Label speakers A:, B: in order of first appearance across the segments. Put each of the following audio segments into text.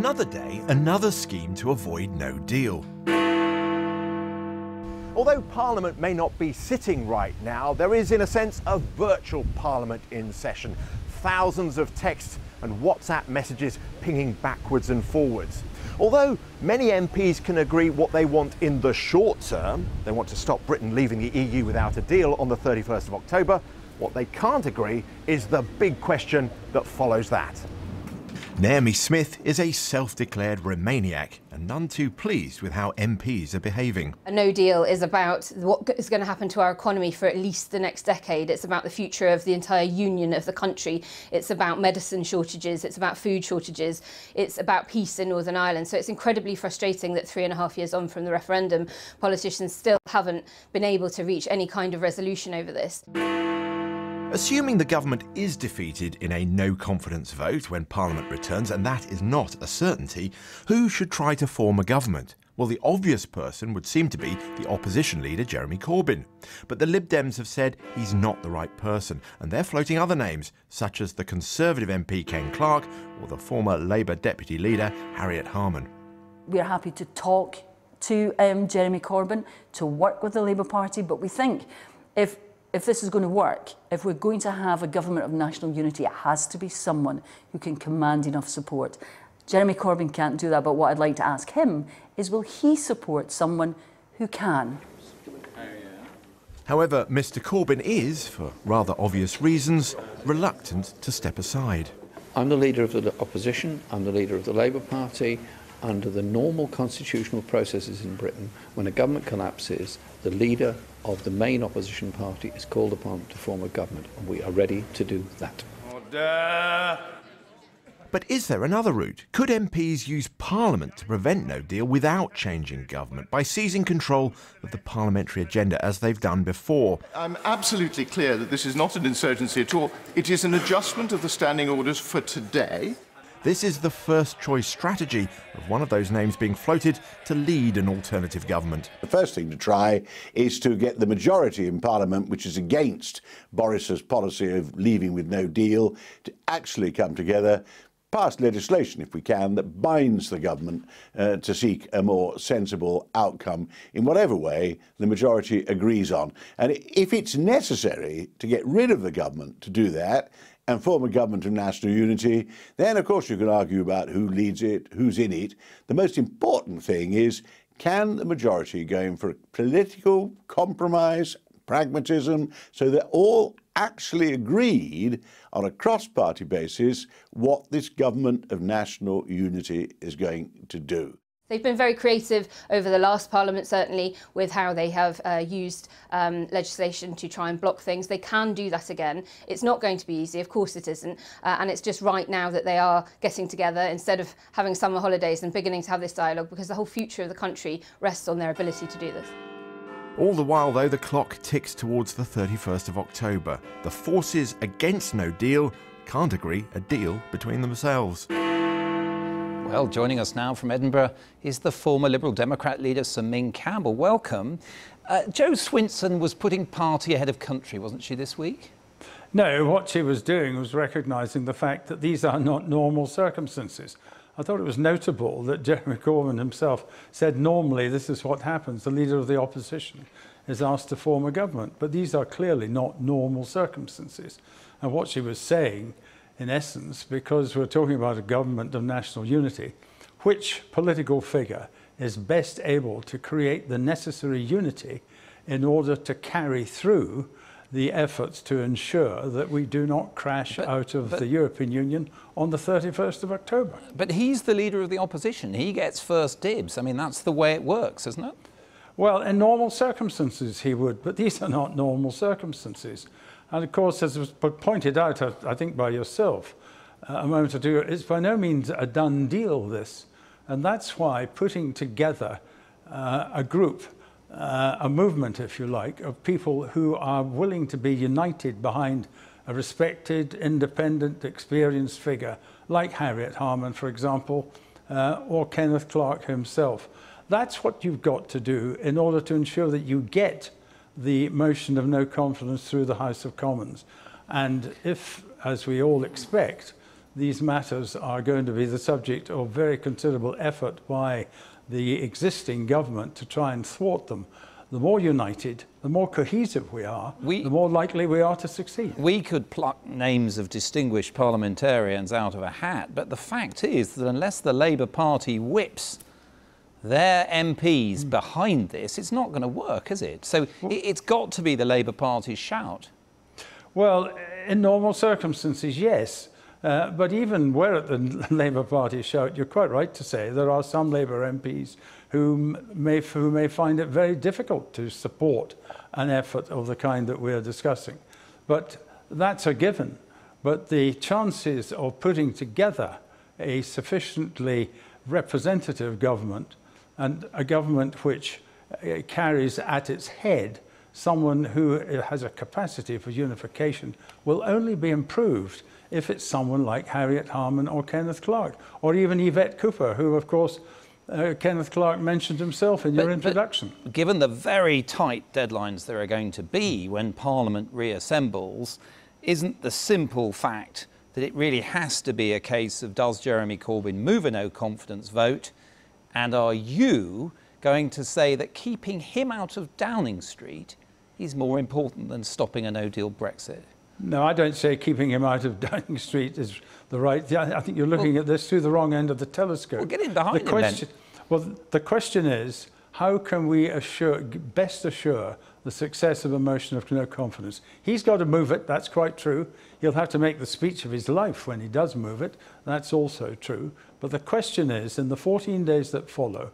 A: Another day, another scheme to avoid no deal.
B: Although Parliament may not be sitting right now, there is, in a sense, a virtual Parliament in session. Thousands of texts and WhatsApp messages pinging backwards and forwards. Although many MPs can agree what they want in the short term, they want to stop Britain leaving the EU without a deal on the 31st of October, what they can't agree is the big question that follows that.
A: Naomi Smith is a self declared Remainiac and none too pleased with how MPs are behaving.
C: A no deal is about what is going to happen to our economy for at least the next decade. It's about the future of the entire union of the country. It's about medicine shortages. It's about food shortages. It's about peace in Northern Ireland. So it's incredibly frustrating that three and a half years on from the referendum, politicians still haven't been able to reach any kind of resolution over this.
A: Assuming the government is defeated in a no confidence vote when Parliament returns, and that is not a certainty, who should try to form a government? Well, the obvious person would seem to be the opposition leader, Jeremy Corbyn. But the Lib Dems have said he's not the right person, and they're floating other names, such as the Conservative MP Ken Clarke or the former Labour Deputy Leader, Harriet Harman.
D: We're happy to talk to um, Jeremy Corbyn, to work with the Labour Party, but we think if if this is going to work, if we're going to have a government of national unity, it has to be someone who can command enough support. Jeremy Corbyn can't do that, but what I'd like to ask him is will he support someone who can?
A: However, Mr Corbyn is, for rather obvious reasons, reluctant to step aside.
E: I'm the leader of the opposition, I'm the leader of the Labour Party. Under the normal constitutional processes in Britain, when a government collapses, the leader of the main opposition party is called upon to form a government, and we are ready to do that. Order.
A: But is there another route? Could MPs use Parliament to prevent no deal without changing government by seizing control of the parliamentary agenda as they've done before?
F: I'm absolutely clear that this is not an insurgency at all. It is an adjustment of the standing orders for today.
A: This is the first choice strategy of one of those names being floated to lead an alternative government.
G: The first thing to try is to get the majority in Parliament, which is against Boris's policy of leaving with no deal, to actually come together, pass legislation, if we can, that binds the government uh, to seek a more sensible outcome in whatever way the majority agrees on. And if it's necessary to get rid of the government to do that, and form a government of national unity, then of course you can argue about who leads it, who's in it. The most important thing is can the majority go in for political compromise, pragmatism, so they're all actually agreed on a cross party basis what this government of national unity is going to do.
C: They've been very creative over the last Parliament, certainly, with how they have uh, used um, legislation to try and block things. They can do that again. It's not going to be easy, of course it isn't. Uh, and it's just right now that they are getting together instead of having summer holidays and beginning to have this dialogue because the whole future of the country rests on their ability to do this.
A: All the while, though, the clock ticks towards the 31st of October. The forces against no deal can't agree a deal between themselves.
H: Well, joining us now from Edinburgh is the former Liberal Democrat leader, Sir Ming Campbell. Welcome. Uh, Jo Swinson was putting party ahead of country, wasn't she, this week?
I: No, what she was doing was recognising the fact that these are not normal circumstances. I thought it was notable that Jeremy Corbyn himself said normally this is what happens. The leader of the opposition is asked to form a government. But these are clearly not normal circumstances. And what she was saying in essence, because we're talking about a government of national unity, which political figure is best able to create the necessary unity in order to carry through the efforts to ensure that we do not crash but, out of but, the European Union on the 31st of October.
H: But he's the leader of the opposition. He gets first dibs. I mean, that's the way it works, isn't it?
I: Well, in normal circumstances, he would, but these are not normal circumstances. And of course, as was pointed out, I think by yourself uh, a moment ago, it's by no means a done deal, this. And that's why putting together uh, a group, uh, a movement, if you like, of people who are willing to be united behind a respected, independent, experienced figure, like Harriet Harman, for example, uh, or Kenneth Clarke himself. That's what you've got to do in order to ensure that you get the motion of no confidence through the House of Commons. And if, as we all expect, these matters are going to be the subject of very considerable effort by the existing government to try and thwart them. The more united, the more cohesive we are, we, the more likely we are to succeed.
H: We could pluck names of distinguished parliamentarians out of a hat, but the fact is that unless the Labour Party whips their MPs mm. behind this, it's not going to work, is it? So well, it's got to be the Labour Party's shout.
I: Well, in normal circumstances, yes. Uh, but even where at the Labour Party shout, you're quite right to say there are some Labour MPs who may, who may find it very difficult to support an effort of the kind that we're discussing. But that's a given. But the chances of putting together a sufficiently representative government and a government which uh, carries at its head someone who has a capacity for unification will only be improved if it's someone like Harriet Harman or Kenneth Clarke, or even Yvette Cooper, who, of course, uh, Kenneth Clarke mentioned himself in but, your introduction.
H: given the very tight deadlines there are going to be when Parliament reassembles, isn't the simple fact that it really has to be a case of does Jeremy Corbyn move a no confidence vote? And are you going to say that keeping him out of Downing Street is more important than stopping a no deal Brexit?
I: No, I don't say keeping him out of Downing Street is the right. I think you're looking well, at this through the wrong end of the telescope.
H: Well, get in behind
I: the question,
H: then.
I: Well, the question is, how can we assure, best assure the success of a motion of no confidence? He's got to move it. That's quite true. He'll have to make the speech of his life when he does move it. That's also true. But the question is, in the 14 days that follow,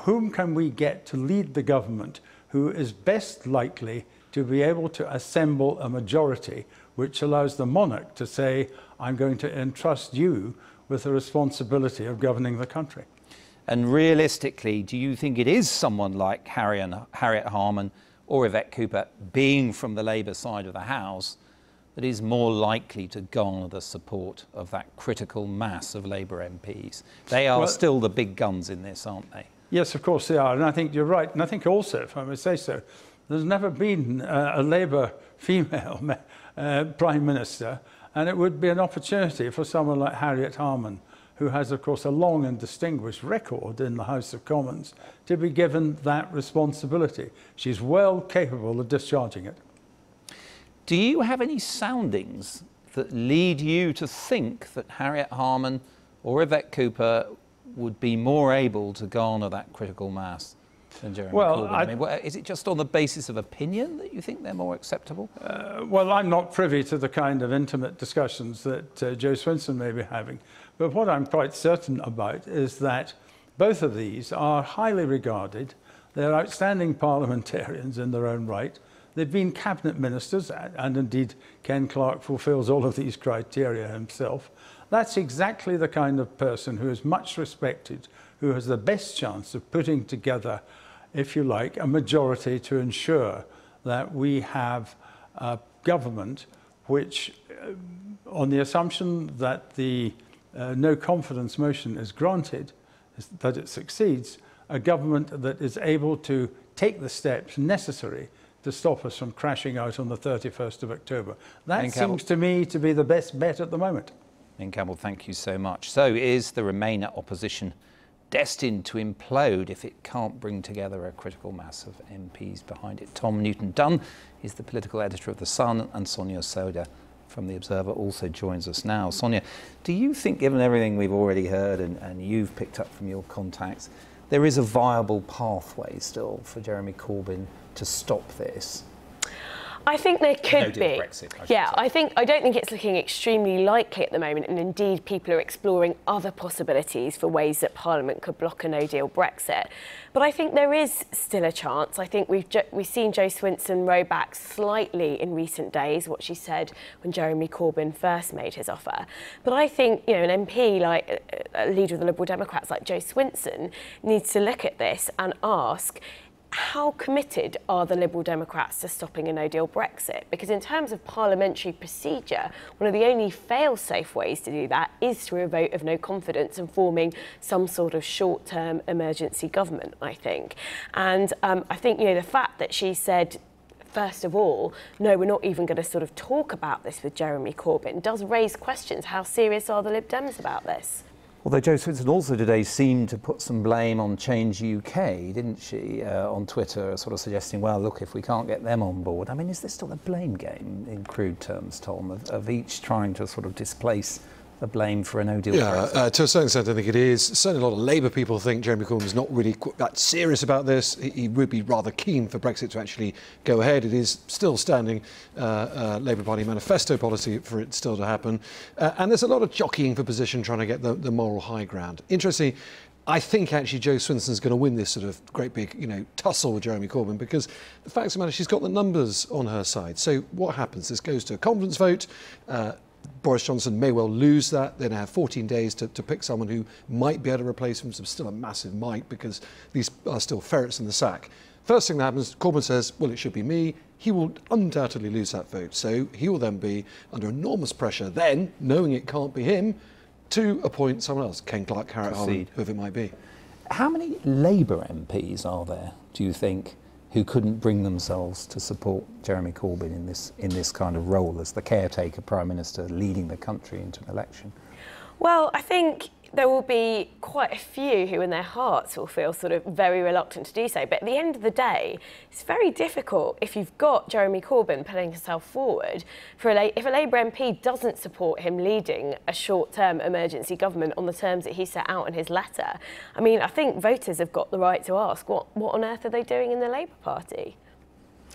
I: whom can we get to lead the government who is best likely to be able to assemble a majority which allows the monarch to say, I'm going to entrust you with the responsibility of governing the country.
H: And realistically, do you think it is someone like Harriet Harman or Yvette Cooper, being from the Labour side of the House, that is more likely to garner the support of that critical mass of Labour MPs? They are well, still the big guns in this, aren't they?
I: Yes, of course they are. And I think you're right. And I think also, if I may say so, there's never been uh, a Labour female uh, Prime Minister, and it would be an opportunity for someone like Harriet Harman, who has, of course, a long and distinguished record in the House of Commons, to be given that responsibility. She's well capable of discharging it.
H: Do you have any soundings that lead you to think that Harriet Harman or Yvette Cooper would be more able to garner that critical mass? than Jeremy well, Corbyn? I, I mean, is it just on the basis of opinion that you think they're more acceptable?
I: Uh, well, I'm not privy to the kind of intimate discussions that uh, Jo Swinson may be having. But what I'm quite certain about is that both of these are highly regarded. They're outstanding parliamentarians in their own right. They've been cabinet ministers, and indeed Ken Clarke fulfills all of these criteria himself. That's exactly the kind of person who is much respected, who has the best chance of putting together if you like, a majority to ensure that we have a government which, uh, on the assumption that the uh, no confidence motion is granted, that it succeeds, a government that is able to take the steps necessary to stop us from crashing out on the 31st of October. That seems to me to be the best bet at the moment.
H: Ian Campbell, thank you so much. So is the Remainer opposition destined to implode if it can't bring together a critical mass of MPs behind it. Tom Newton Dunn is the political editor of The Sun, and Sonia Sodha from The Observer also joins us now. Sonia, do you think, given everything we've already heard and, and you've picked up from your contacts, there is a viable pathway still for Jeremy Corbyn to stop this?
J: I think there could no be. Brexit, I yeah. I think I don't think it's looking extremely likely at the moment, and indeed people are exploring other possibilities for ways that Parliament could block a No Deal Brexit. But I think there is still a chance. I think we've we've seen Jo Swinson row back slightly in recent days what she said when Jeremy Corbyn first made his offer. But I think you know an MP like a leader of the Liberal Democrats like Jo Swinson needs to look at this and ask how committed are the Liberal Democrats to stopping a no deal Brexit? Because, in terms of parliamentary procedure, one of the only fail safe ways to do that is through a vote of no confidence and forming some sort of short term emergency government, I think. And um, I think, you know, the fact that she said first of all, no, we're not even going to sort of talk about this with Jeremy Corbyn, does raise questions. How serious are the Lib Dems about this?
H: Although Jo Swinson also today seemed to put some blame on Change UK, didn't she, uh, on Twitter, sort of suggesting, well, look, if we can't get them on board. I mean, is this still a blame game in crude terms, Tom, of, of each trying to sort of displace the blame for a no deal
K: yeah, uh, to a certain extent, I think it is. Certainly, a lot of Labour people think Jeremy Corbyn is not really that serious about this. He, he, would be rather keen for Brexit to actually go ahead. It is still standing uh, uh, Labour Party manifesto policy for it still to happen. Uh, and there's a lot of jockeying for position, trying to get the, the moral high ground. Interesting. I think actually Jo Swinson's going to win this sort of great big, you know, tussle with Jeremy Corbyn because the fact of the matter, she's got the numbers on her side. So what happens? This goes to a confidence vote. Uh, Boris Johnson may well lose that. Then have 14 days to, to pick someone who might be able to replace him. So still a massive might because these are still ferrets in the sack. First thing that happens, Corbyn says, well, it should be me. He will undoubtedly lose that vote. So he will then be under enormous pressure, then, knowing it can't be him, to appoint someone else, Ken Clarke, Harriet Harman, whoever it might be.
H: How many Labour MPs are there, do you think, who couldn't bring themselves to support Jeremy Corbyn in this, in this kind of role as the caretaker Prime Minister leading the country into an election?
J: Well, I think there will be quite a few who in their hearts will feel sort of very reluctant to do so. But at the end of the day, it's very difficult if you've got Jeremy Corbyn putting himself forward for a, if a Labour MP doesn't support him leading a short-term emergency government on the terms that he set out in his letter. I mean, I think voters have got the right to ask, what, what on earth are they doing in the Labour Party?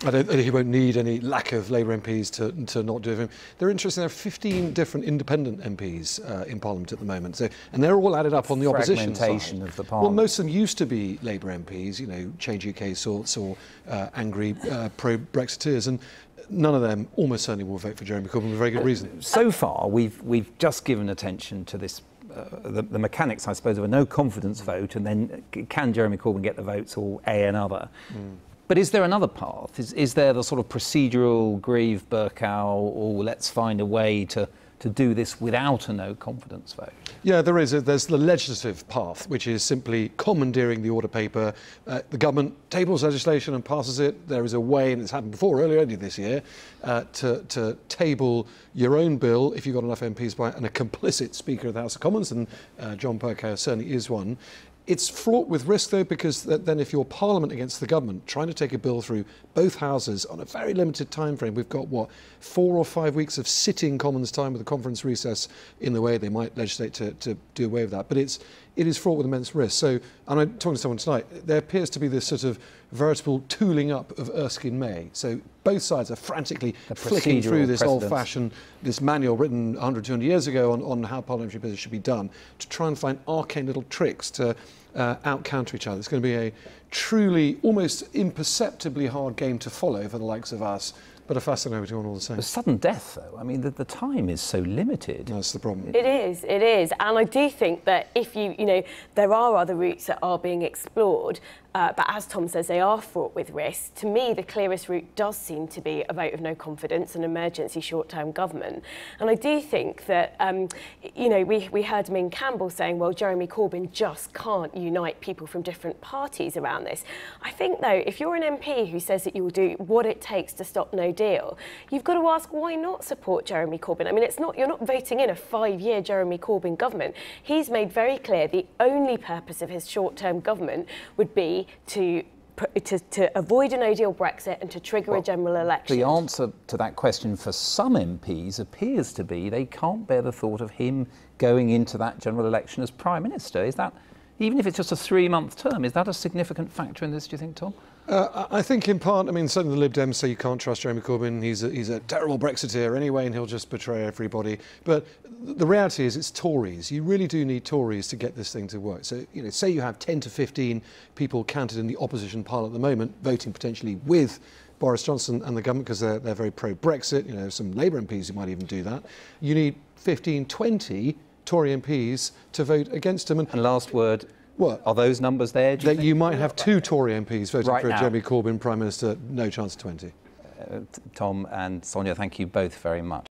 K: I don't, he won't need any lack of Labour MPs to, to not do him. They're interesting. There are 15 different independent MPs uh, in Parliament at the moment, so, and they're all added up on the opposition side.
H: of the Parliament.
K: Well, most of them used to be Labour MPs, you know, Change UK sorts or uh, angry uh, pro-Brexiteers, and none of them almost certainly will vote for Jeremy Corbyn for very good reason.
H: So far, we've we've just given attention to this. Uh, the, the, mechanics, I suppose, of a no confidence vote, and then can Jeremy Corbyn get the votes or a another? Mm. But is there another path? Is, is there the sort of procedural Grieve Bercow, or let's find a way to, to do this without a no confidence vote?
K: Yeah, there is. There's the legislative path, which is simply commandeering the order paper. Uh, the government tables legislation and passes it. There is a way, and it's happened before, earlier this year, uh, to, to table your own bill if you've got enough MPs by and a complicit Speaker of the House of Commons, and uh, John Bercow certainly is one. It's fraught with risk, though, because then if you're Parliament against the government, trying to take a bill through both houses on a very limited time frame, we've got, what, four or five weeks of sitting Commons time with a conference recess in the way they might legislate to, to do away with that. But it's, it is fraught with immense risk. So, and I'm talking to someone tonight, there appears to be this sort of veritable tooling up of Erskine May. So both sides are frantically flicking through this old-fashioned, this manual written 100, 200 years ago on, on how parliamentary business should be done to try and find arcane little tricks to uh, out-counter each other. It's going to be a truly, almost imperceptibly hard game to follow for the likes of us but a fascinating one all the same.
H: The sudden death, though, I mean, the, the time is so limited.
K: That's the problem.
J: It is, it is. And I do think that if you, you know, there are other routes that are being explored, uh, but as Tom says, they are fraught with risk. To me, the clearest route does seem to be a vote of no confidence, an emergency short-term government. And I do think that, um, you know, we, we heard Ming Campbell saying, well, Jeremy Corbyn just can't unite people from different parties around this. I think, though, if you're an MP who says that you will do what it takes to stop no deal, you've got to ask why not support Jeremy Corbyn. I mean, it's not, you're not voting in a five-year Jeremy Corbyn government. He's made very clear the only purpose of his short-term government would be to to, to, avoid an no-deal Brexit and to trigger well, a general election?
H: The answer to that question for some MPs appears to be they can't bear the thought of him going into that general election as Prime Minister. Is that, even if it's just a three-month term, is that a significant factor in this, do you think, Tom?
K: Uh, I think in part, I mean, certainly the Lib Dems say you can't trust Jeremy Corbyn. He's a, he's a terrible Brexiteer anyway, and he'll just betray everybody. But the reality is, it's Tories. You really do need Tories to get this thing to work. So, you know, say you have 10 to 15 people counted in the opposition pile at the moment, voting potentially with Boris Johnson and the government because they're, they're very pro-Brexit. You know, some Labour MPs who might even do that. You need 15, 20 Tory MPs to vote against him.
H: And, and last word, what? Are those numbers there?
K: that think? you might have two Tory MPs voting right for now. Jeremy Corbyn Prime Minister, no chance of 20.
H: Uh, Tom and Sonia, thank you both very much.